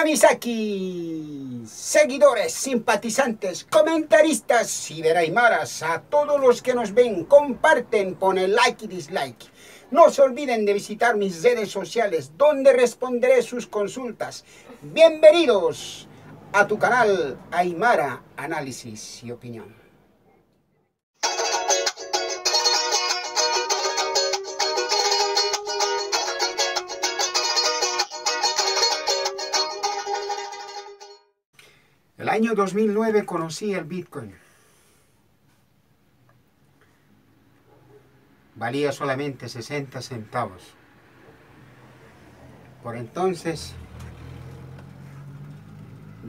Aquí seguidores, simpatizantes, comentaristas, ciberaimaras, a todos los que nos ven, comparten, ponen like y dislike. No se olviden de visitar mis redes sociales, donde responderé sus consultas. Bienvenidos a tu canal Aymara Análisis y Opinión. Año 2009 conocí el Bitcoin. Valía solamente 60 centavos. Por entonces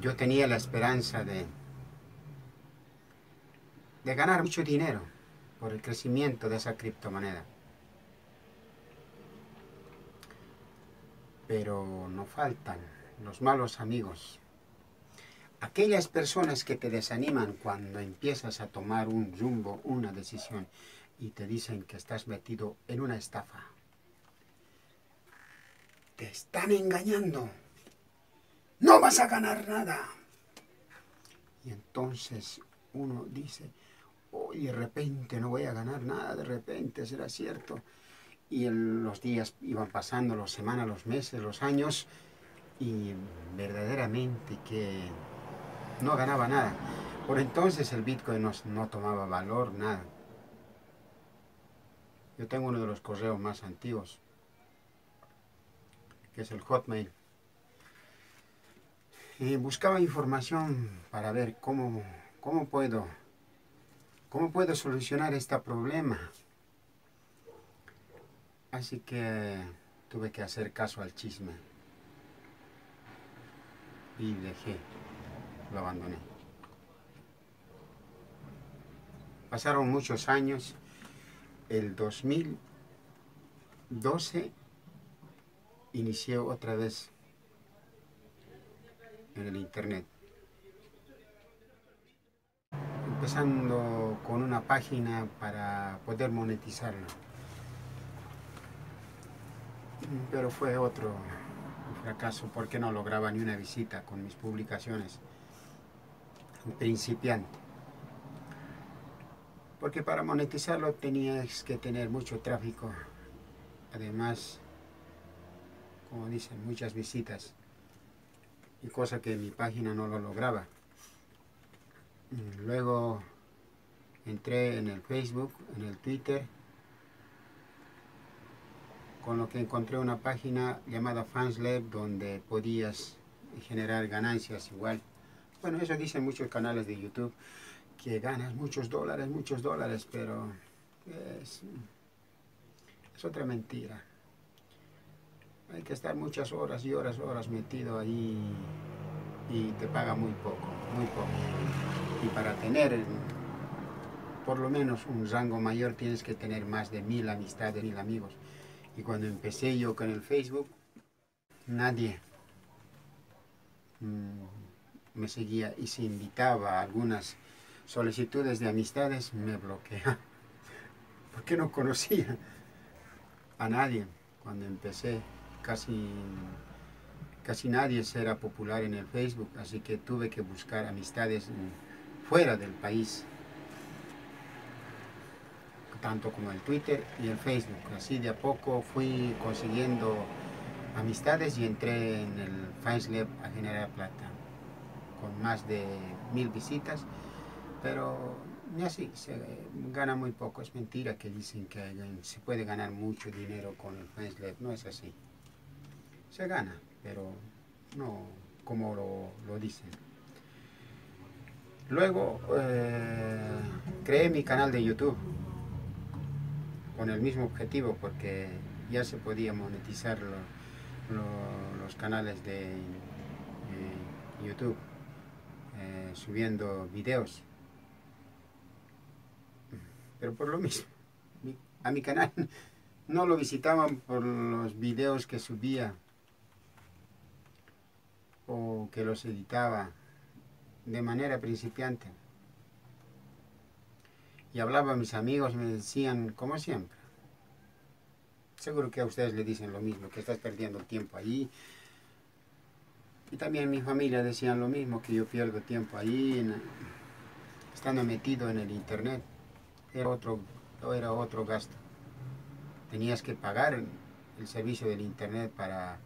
yo tenía la esperanza de, de ganar mucho dinero por el crecimiento de esa criptomoneda. Pero no faltan los malos amigos aquellas personas que te desaniman cuando empiezas a tomar un rumbo, una decisión, y te dicen que estás metido en una estafa. Te están engañando. No vas a ganar nada. Y entonces uno dice, hoy de repente no voy a ganar nada, de repente será cierto. Y los días iban pasando, las semanas, los meses, los años, y verdaderamente que no ganaba nada. Por entonces el Bitcoin no, tomaba valor, nada. Yo tengo uno de los correos más antiguos, que es el Hotmail. Y buscaba información para ver cómo, cómo puedo cómo puedo solucionar este problema. Así que tuve que hacer caso al chisme. Y dejé lo abandoné. Pasaron muchos años. El 2012 inicié otra vez en el internet. Empezando con una página para poder monetizarlo. Pero fue otro fracaso porque no lograba ni una visita con mis publicaciones principiante. Porque para monetizarlo tenías que tener mucho tráfico. Además, como dicen, muchas visitas. Y cosa que mi página no lo lograba. Luego entré en el Facebook, en el Twitter, con lo que encontré una página llamada FansLab donde podías generar ganancias igual bueno, eso dicen muchos canales de YouTube, que ganas muchos dólares, muchos dólares, pero es, otra mentira. Hay que estar muchas horas y horas, horas metido ahí y te paga muy poco, muy poco. Y para tener por lo menos un rango mayor tienes que tener más de mil amistades, mil amigos. Y cuando empecé yo con el Facebook, nadie. Mm, me seguía y si invitaba a algunas solicitudes de amistades, me bloquea. Porque no conocía a nadie cuando empecé. Casi, casi nadie era popular en el Facebook, así que tuve que buscar amistades fuera del país tanto como el Twitter y el Facebook. Así de a poco fui consiguiendo amistades y entré en el FaceLab a generar plata con más de mil visitas, pero así, se gana muy poco. Es mentira que dicen que se puede ganar mucho dinero con el FaceLab, no es así. Se gana, pero no como lo, dicen. Luego eh, creé mi canal de YouTube con el mismo objetivo porque ya se podía monetizar los canales de eh, YouTube. Eh, subiendo videos. Pero por lo mismo, a mi canal no lo visitaban por los videos que subía o que los editaba de manera principiante. Y hablaba a mis amigos, me decían, como siempre, seguro que a ustedes le dicen lo mismo, que estás perdiendo tiempo ahí, Y también mi familia decían lo mismo, que yo pierdo tiempo ahí, estando metido en el internet. Era otro, era otro gasto. Tenías que pagar el servicio del internet para,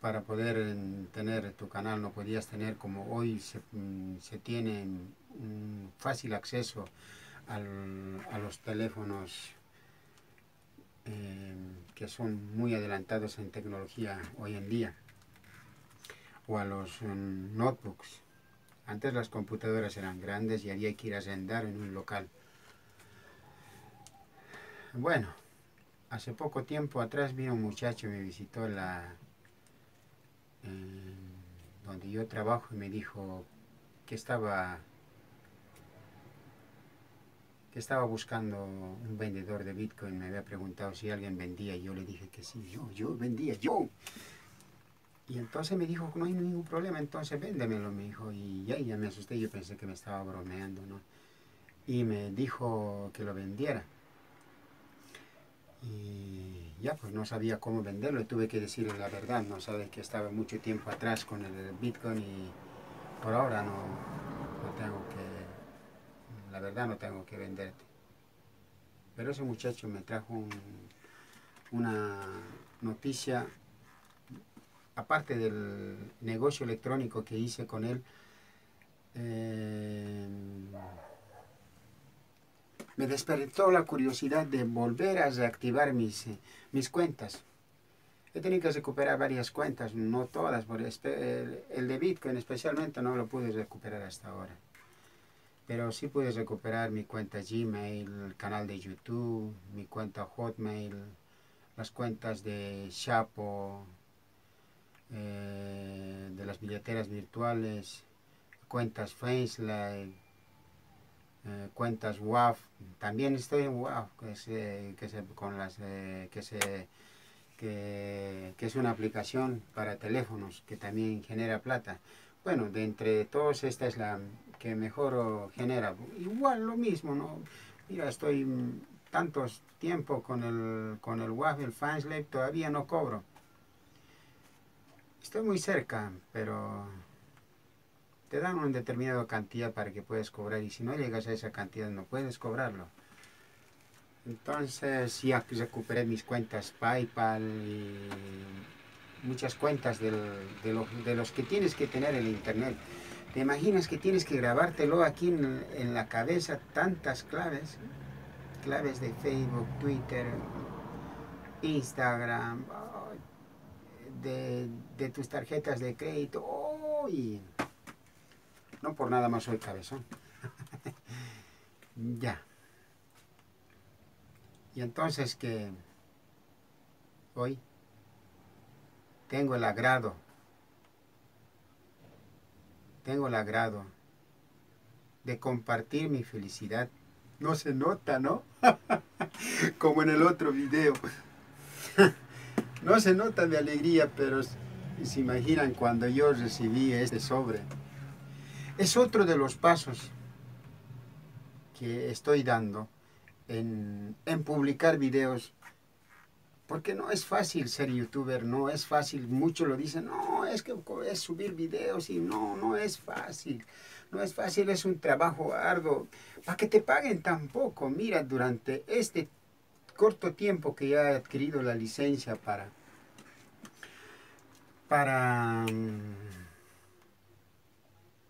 para poder tener tu canal. No podías tener como hoy se, mm, tiene un fácil acceso a los teléfonos eh, que son muy adelantados en tecnología hoy en día o a los mm, notebooks. Antes las computadoras eran grandes y había que ir a sendar en un local. Bueno, hace poco tiempo atrás vino un muchacho y me visitó la donde yo trabajo y me dijo que estaba que estaba buscando un vendedor de Bitcoin, me había preguntado si alguien vendía y yo le dije que sí, yo, yo vendía, yo. Y entonces me dijo, no hay ningún problema, entonces véndemelo, me dijo. Y ya, ya me asusté, yo pensé que me estaba bromeando, ¿no? Y me dijo que lo vendiera. Y ya, pues no sabía cómo venderlo, tuve que decirle la verdad, no sabe que estaba mucho tiempo atrás con el Bitcoin y por ahora no, no tengo que, la verdad no tengo que venderte. Pero ese muchacho me trajo una noticia aparte del negocio electrónico que hice con él, eh, me despertó la curiosidad de volver a reactivar mis, eh, mis cuentas. He tenido que recuperar varias cuentas, no todas, por el, de Bitcoin especialmente no lo pude recuperar hasta ahora. Pero sí pude recuperar mi cuenta Gmail, el canal de YouTube, mi cuenta Hotmail, las cuentas de Shapo, eh, de las billeteras virtuales, cuentas FaceLive, eh, cuentas WAF. También estoy en WAF, que, se, que se, con las, eh, que, se, que, es una aplicación para teléfonos que también genera plata. Bueno, de entre todos esta es la que mejor genera. Igual lo mismo, ¿no? Mira, estoy tantos tiempo con el, con el WAF, el FaceLive, todavía no cobro. Estoy muy cerca, pero te dan una determinada cantidad para que puedas cobrar y si no llegas a esa cantidad no puedes cobrarlo. Entonces ya recuperé mis cuentas PayPal y muchas cuentas de, los que tienes que tener en internet. ¿Te imaginas que tienes que grabártelo aquí en, en la cabeza tantas claves? Claves de Facebook, Twitter, Instagram, de, tus tarjetas de crédito. No por nada más soy cabezón. ya. Y entonces que hoy tengo el agrado, tengo el agrado de compartir mi felicidad. No se nota, ¿no? Como en el otro video. No se nota de alegría, pero se imaginan cuando yo recibí este sobre. Es otro de los pasos que estoy dando en, publicar videos porque no es fácil ser youtuber, no es fácil, muchos lo dicen, no, es que es subir videos y no, no es fácil, no es fácil, es un trabajo arduo, para que te paguen tampoco, mira, durante este corto tiempo que ya he adquirido la licencia para, para,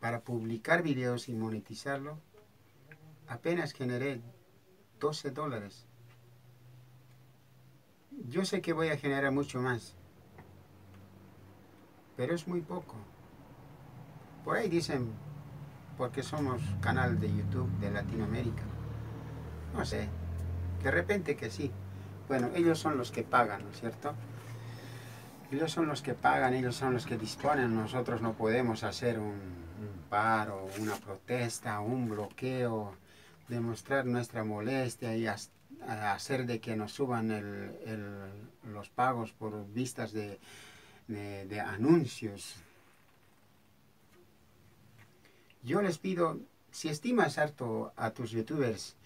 para publicar videos y monetizarlo, apenas generé 12 dólares. Yo sé que voy a generar mucho más, pero es muy poco. Por ahí dicen, porque somos canal de YouTube de Latinoamérica. No sé, de repente que sí. Bueno, ellos son los que pagan, ¿no es cierto? Ellos son los que pagan, ellos son los que disponen. Nosotros no podemos hacer un, paro, una protesta, un bloqueo, demostrar nuestra molestia y hacer de que nos suban los pagos por vistas de, de anuncios. Yo les pido, si estimas harto a tus youtubers,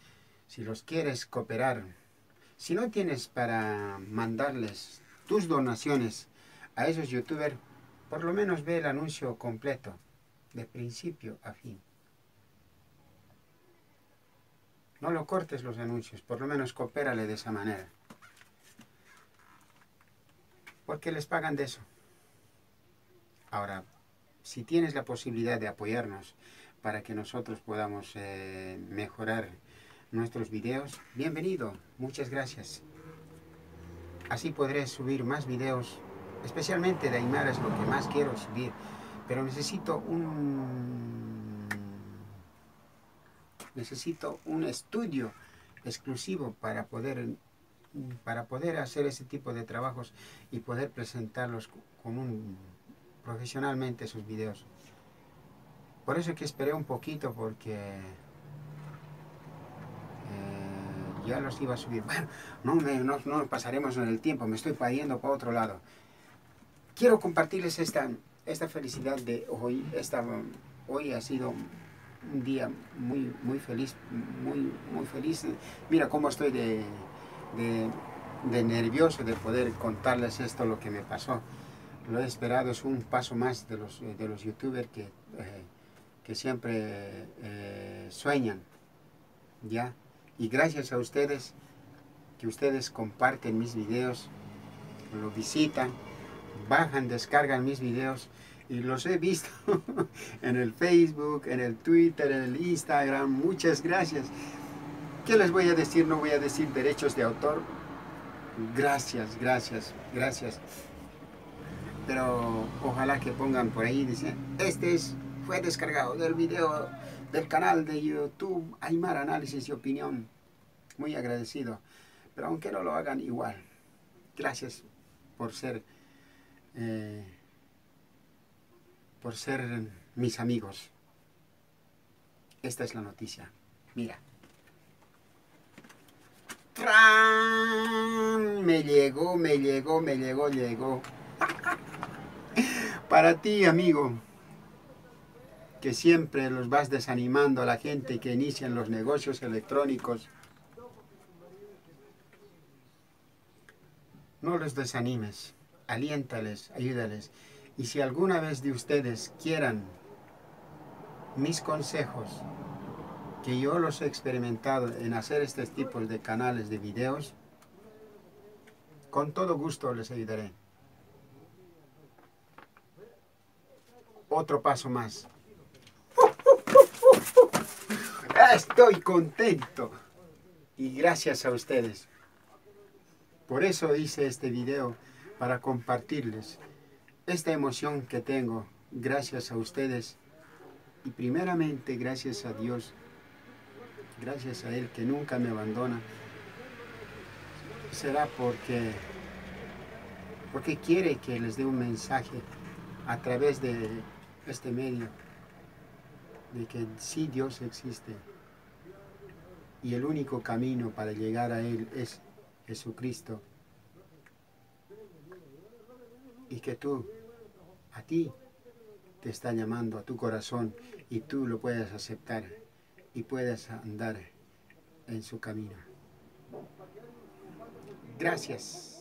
si los quieres cooperar, si no tienes para mandarles tus donaciones a esos youtubers, por lo menos ve el anuncio completo, de principio a fin. No lo cortes los anuncios, por lo menos coopérale de esa manera. Porque les pagan de eso. Ahora, si tienes la posibilidad de apoyarnos para que nosotros podamos eh, mejorar nuestros videos, bienvenido, muchas gracias. Así podré subir más videos, especialmente de Aymara es lo que más quiero subir, pero necesito un necesito un estudio exclusivo para poder para poder hacer ese tipo de trabajos y poder presentarlos con un, profesionalmente sus videos. Por eso es que esperé un poquito porque eh, ya los iba a subir. Bueno, no, me, no, no, pasaremos en el tiempo, me estoy payendo para otro lado. Quiero compartirles esta, esta felicidad de hoy. Esta, hoy ha sido un día muy, muy feliz, muy, muy feliz. Mira cómo estoy de, de, nervioso de poder contarles esto, lo que me pasó. Lo he esperado, es un paso más de los, de los youtubers que, eh, que siempre eh, sueñan, ¿ya? Y gracias a ustedes, que ustedes comparten mis videos, lo visitan, bajan, descargan mis videos y los he visto en el Facebook, en el Twitter, en el Instagram. Muchas gracias. ¿Qué les voy a decir? No voy a decir derechos de autor. Gracias, gracias, gracias. Pero ojalá que pongan por ahí, dicen, este es, fue descargado del video del canal de YouTube Aymar Análisis y Opinión. Muy agradecido. Pero aunque no lo hagan igual, gracias por ser, eh, por ser mis amigos. Esta es la noticia. Mira. Me llegó, me llegó, me llegó, llegó. Para ti, amigo, que siempre los vas desanimando a la gente que inician los negocios electrónicos, no los desanimes, aliéntales, ayúdales. Y si alguna vez de ustedes quieran mis consejos, que yo los he experimentado en hacer este tipo de canales de videos, con todo gusto les ayudaré. Otro paso más. Estoy contento. Y gracias a ustedes. Por eso hice este video, para compartirles esta emoción que tengo gracias a ustedes y primeramente gracias a Dios gracias a Él que nunca me abandona, será porque, porque quiere que les dé un mensaje a través de este medio, de que sí Dios existe y el único camino para llegar a Él es Jesucristo. Y que tú, a ti, te está llamando a tu corazón y tú lo puedes aceptar y puedas andar en su camino. Gracias.